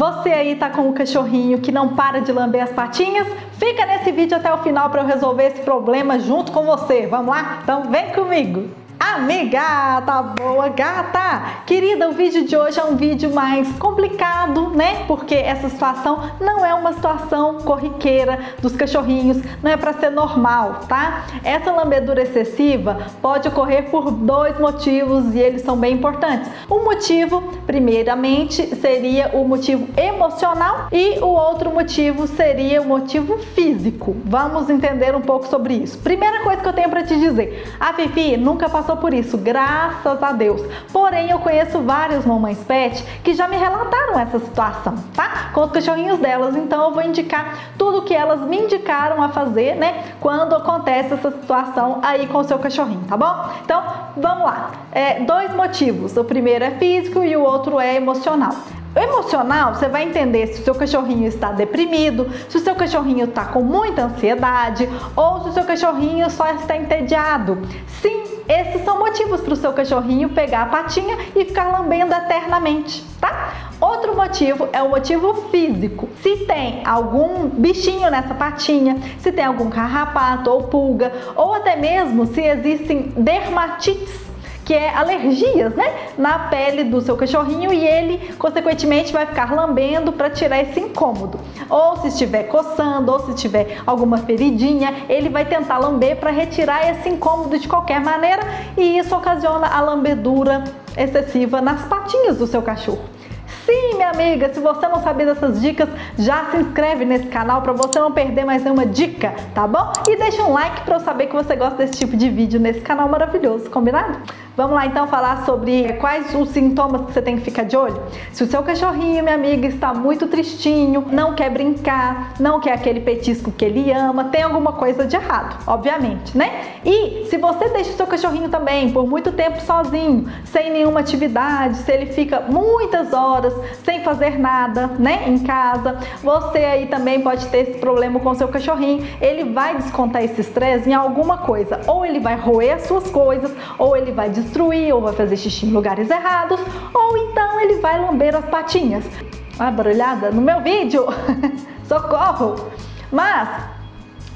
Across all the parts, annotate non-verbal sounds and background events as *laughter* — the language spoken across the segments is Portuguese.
Você aí tá com o cachorrinho que não para de lamber as patinhas? Fica nesse vídeo até o final para eu resolver esse problema junto com você. Vamos lá? Então vem comigo! Amiga, tá boa, gata? Querida, o vídeo de hoje é um vídeo mais complicado, né? Porque essa situação não é uma situação corriqueira dos cachorrinhos, não é para ser normal, tá? Essa lambedura excessiva pode ocorrer por dois motivos e eles são bem importantes. Um motivo, primeiramente, seria o motivo emocional e o outro motivo seria o motivo físico. Vamos entender um pouco sobre isso. Primeira coisa que eu tenho para te dizer: a Fifi nunca passou passou por isso, graças a Deus. Porém, eu conheço várias mamães pet que já me relataram essa situação, tá? Com os cachorrinhos delas. Então, eu vou indicar tudo que elas me indicaram a fazer, né? Quando acontece essa situação aí com o seu cachorrinho, tá bom? Então, vamos lá. É, dois motivos. O primeiro é físico e o outro é emocional. Emocional, você vai entender se o seu cachorrinho está deprimido, se o seu cachorrinho está com muita ansiedade ou se o seu cachorrinho só está entediado. Sim, esses são motivos para o seu cachorrinho pegar a patinha e ficar lambendo eternamente, tá? Outro motivo é o motivo físico. Se tem algum bichinho nessa patinha, se tem algum carrapato ou pulga, ou até mesmo se existem dermatites que é alergias, né, na pele do seu cachorrinho e ele, consequentemente, vai ficar lambendo para tirar esse incômodo. Ou se estiver coçando, ou se tiver alguma feridinha, ele vai tentar lamber para retirar esse incômodo de qualquer maneira e isso ocasiona a lambedura excessiva nas patinhas do seu cachorro. Sim, minha amiga, se você não sabia dessas dicas, já se inscreve nesse canal para você não perder mais nenhuma dica, tá bom? E deixa um like para eu saber que você gosta desse tipo de vídeo nesse canal maravilhoso, combinado? Vamos lá então falar sobre quais os sintomas que você tem que ficar de olho. Se o seu cachorrinho, minha amiga, está muito tristinho, não quer brincar, não quer aquele petisco que ele ama, tem alguma coisa de errado, obviamente, né? E se você deixa o seu cachorrinho também por muito tempo sozinho, sem nenhuma atividade, se ele fica muitas horas sem fazer nada, né, em casa, você aí também pode ter esse problema com o seu cachorrinho. Ele vai descontar esse estresse em alguma coisa, ou ele vai roer as suas coisas, ou ele vai ou vai fazer xixi em lugares errados, ou então ele vai lamber as patinhas. Olha barulhada no meu vídeo! *laughs* Socorro! Mas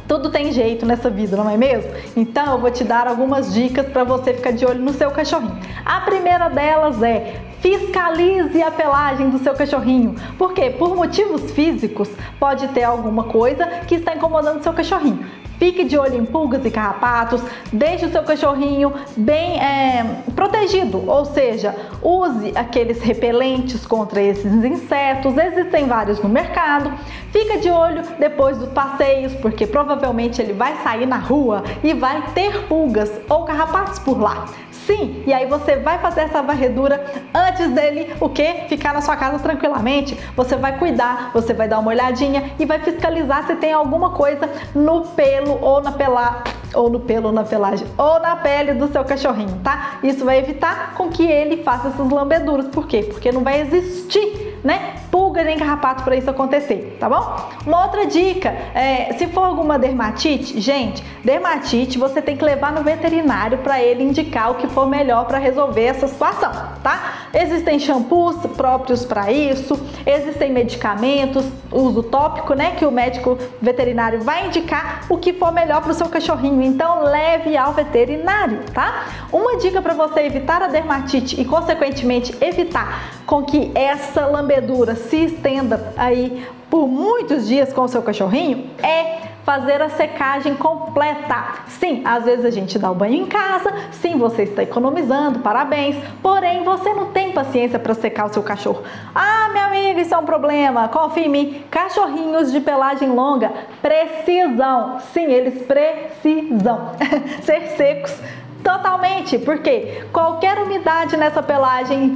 tudo tem jeito nessa vida, não é mesmo? Então eu vou te dar algumas dicas para você ficar de olho no seu cachorrinho. A primeira delas é fiscalize a pelagem do seu cachorrinho. Porque por motivos físicos pode ter alguma coisa que está incomodando seu cachorrinho. Fique de olho em pulgas e carrapatos, deixe o seu cachorrinho bem é, protegido, ou seja, use aqueles repelentes contra esses insetos, existem vários no mercado. Fica de olho depois dos passeios, porque provavelmente ele vai sair na rua e vai ter pulgas ou carrapatos por lá. Sim, e aí você vai fazer essa varredura antes dele o que? Ficar na sua casa tranquilamente. Você vai cuidar, você vai dar uma olhadinha e vai fiscalizar se tem alguma coisa no pelo ou na pela ou no pelo ou na pelagem ou na pele do seu cachorrinho, tá? Isso vai evitar com que ele faça essas lambeduras. Por quê? Porque não vai existir né? Pulga nem carrapato para isso acontecer, tá bom? Uma outra dica, é, se for alguma dermatite, gente, dermatite você tem que levar no veterinário para ele indicar o que for melhor para resolver essa situação, tá? Existem shampoos próprios para isso, existem medicamentos, uso tópico, né? Que o médico veterinário vai indicar o que for melhor para o seu cachorrinho. Então leve ao veterinário, tá? Uma dica para você evitar a dermatite e consequentemente evitar com que essa lambedura se estenda aí por muitos dias com o seu cachorrinho é fazer a secagem completa. Sim, às vezes a gente dá o banho em casa, sim, você está economizando, parabéns, porém você não tem paciência para secar o seu cachorro. Ah, minha amiga, isso é um problema, confie em mim. Cachorrinhos de pelagem longa precisam, sim, eles precisam *laughs* ser secos totalmente, porque qualquer umidade nessa pelagem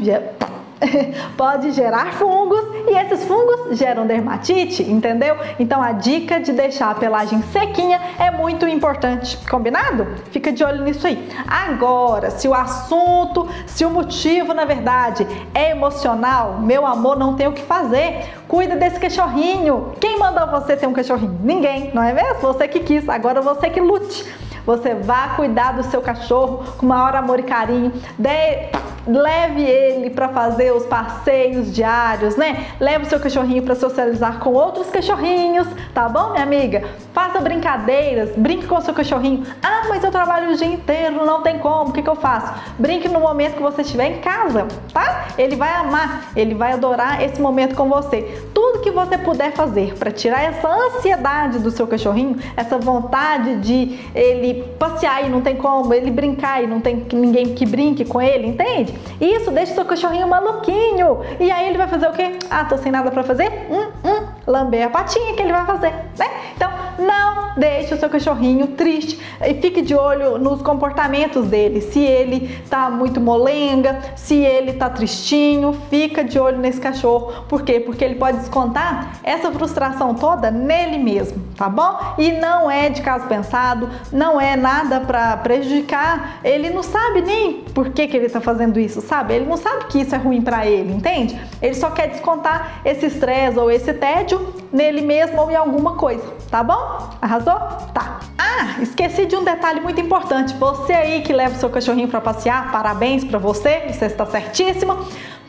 *laughs* pode gerar fungos e esses fungos geram dermatite, entendeu? Então a dica de deixar a pelagem sequinha é muito importante, combinado? Fica de olho nisso aí. Agora, se o assunto, se o motivo na verdade é emocional, meu amor, não tem o que fazer. Cuida desse cachorrinho. Quem mandou você ter um cachorrinho? Ninguém, não é mesmo? Você que quis, agora você que lute. Você vá cuidar do seu cachorro com maior amor e carinho. De leve ele para fazer os passeios diários, né? Leve o seu cachorrinho para socializar com outros cachorrinhos, tá bom, minha amiga? Faça brincadeiras, brinque com o seu cachorrinho. Ah, mas eu trabalho o dia inteiro, não tem como, o que, que eu faço? Brinque no momento que você estiver em casa, tá? Ele vai amar, ele vai adorar esse momento com você. Tudo que você puder fazer para tirar essa ansiedade do seu cachorrinho, essa vontade de ele passear e não tem como, ele brincar e não tem ninguém que brinque com ele, entende? Isso deixa seu cachorrinho maluquinho. E aí ele vai fazer o quê? Ah, tô sem nada para fazer? Hum, hum, lamber a patinha que ele vai fazer, né? Então, não deixe o seu cachorrinho triste e fique de olho nos comportamentos dele. Se ele tá muito molenga, se ele tá tristinho, fica de olho nesse cachorro. Por quê? Porque ele pode descontar essa frustração toda nele mesmo, tá bom? E não é de caso pensado, não é nada para prejudicar. Ele não sabe nem por que, que ele tá fazendo isso, sabe? Ele não sabe que isso é ruim para ele, entende? Ele só quer descontar esse estresse ou esse tédio nele mesmo ou em alguma coisa, tá bom? Arrasou? Tá. Ah, esqueci de um detalhe muito importante. Você aí que leva o seu cachorrinho para passear, parabéns para você, você está certíssimo.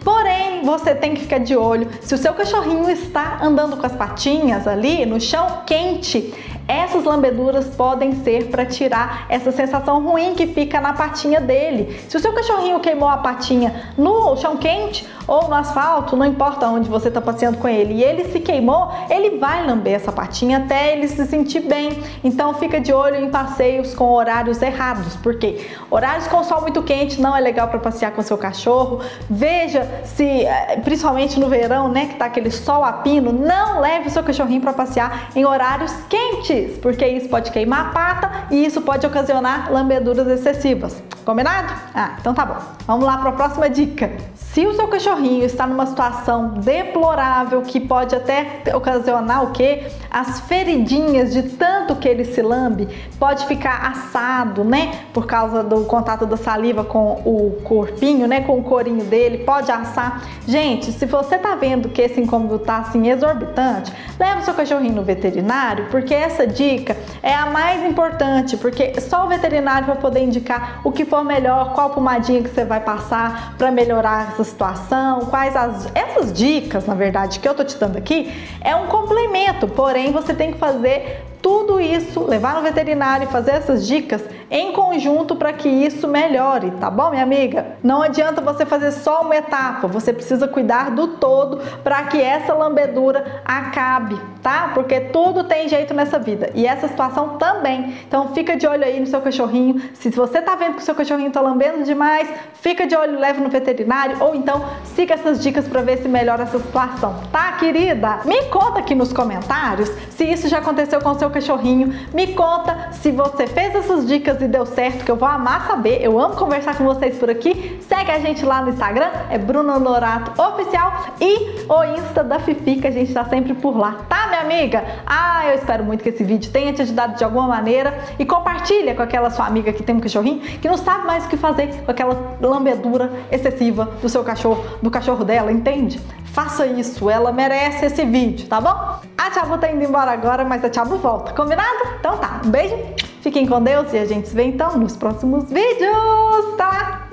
Porém, você tem que ficar de olho se o seu cachorrinho está andando com as patinhas ali no chão quente. Essas lambeduras podem ser para tirar essa sensação ruim que fica na patinha dele. Se o seu cachorrinho queimou a patinha no chão quente ou no asfalto, não importa onde você está passeando com ele, e ele se queimou, ele vai lamber essa patinha até ele se sentir bem. Então fica de olho em passeios com horários errados, porque horários com sol muito quente não é legal para passear com seu cachorro. Veja se, eh, principalmente no verão, né, que tá aquele sol a pino, não leve seu cachorrinho para passear em horários quentes, porque isso pode queimar a pata e isso pode ocasionar lambeduras excessivas. Combinado? Ah, então tá bom. Vamos lá para a próxima dica. Se o seu cachorrinho está numa situação deplorável que pode até ocasionar o que? As feridinhas de tanto que ele se lambe, pode ficar assado, né? Por causa do contato da saliva com o corpinho, né? Com o corinho dele, pode assar. Gente, se você tá vendo que esse incômodo tá assim exorbitante, leve o seu cachorrinho no veterinário, porque essa dica é a mais importante, porque só o veterinário vai poder indicar o que for melhor, qual pomadinha que você vai passar para melhorar essa situação, quais as essas dicas, na verdade, que eu tô te dando aqui, é um complemento, porém você tem que fazer tudo isso, levar no veterinário e fazer essas dicas em conjunto para que isso melhore, tá bom, minha amiga? Não adianta você fazer só uma etapa, você precisa cuidar do todo para que essa lambedura acabe, tá? Porque tudo tem jeito nessa vida e essa situação também. Então fica de olho aí no seu cachorrinho. Se você tá vendo que o seu cachorrinho tá lambendo demais, fica de olho, leve no veterinário ou então siga essas dicas para ver se melhora essa situação, tá, querida? Me conta aqui nos comentários se isso já aconteceu com o seu cachorrinho. Me conta se você fez essas dicas e deu certo, que eu vou amar saber. Eu amo conversar com vocês por aqui. Segue a gente lá no Instagram, é Bruno Norato Oficial e o Insta da Fifi, que a gente tá sempre por lá, tá, minha amiga? Ah, eu espero muito que esse vídeo tenha te ajudado de alguma maneira e compartilha com aquela sua amiga que tem um cachorrinho que não sabe mais o que fazer com aquela lambedura excessiva do seu cachorro, do cachorro dela, entende? Faça isso, ela merece esse vídeo, tá bom? A Tchabu tá indo embora agora, mas a Tchabu volta, combinado? Então tá, um beijo Fiquem com Deus e a gente se vê então nos próximos vídeos, tá?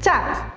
Tchau!